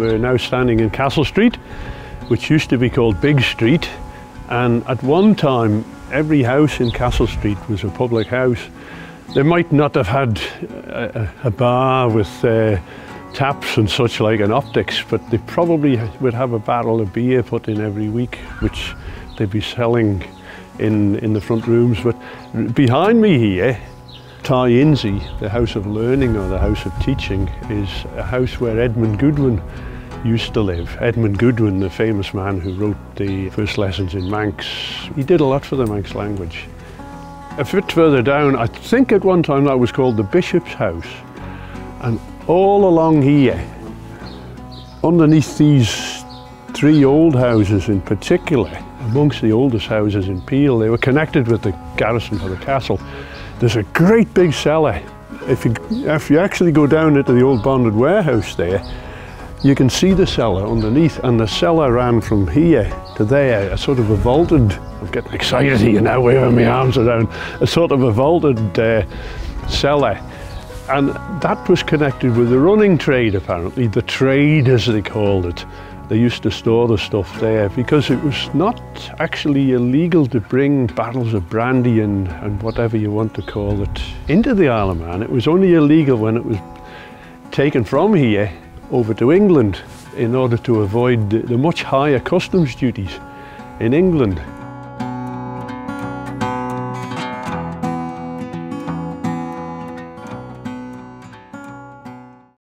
We're now standing in Castle Street, which used to be called Big Street. And at one time, every house in Castle Street was a public house. They might not have had a, a bar with uh, taps and such like and optics, but they probably would have a barrel of beer put in every week, which they'd be selling in, in the front rooms. But behind me here, Thie Ynsee, the House of Learning or the House of Teaching, is a house where Edmund Goodwin used to live. Edmund Goodwin, the famous man who wrote the first lessons in Manx, he did a lot for the Manx language. A bit further down, I think at one time that was called the Bishop's House. And all along here, underneath these three old houses in particular, amongst the oldest houses in Peel, they were connected with the garrison for the castle. There's a great big cellar. If you, if you actually go down into the old bonded warehouse there, you can see the cellar underneath and the cellar ran from here to there, a sort of a vaulted, I'm getting excited here now waving my arms around, a sort of a vaulted uh, cellar. And that was connected with the running trade apparently, the trade as they called it. They used to store the stuff there because it was not actually illegal to bring barrels of brandy and, and whatever you want to call it into the Isle of Man. It was only illegal when it was taken from here over to England in order to avoid the, much higher customs duties in England.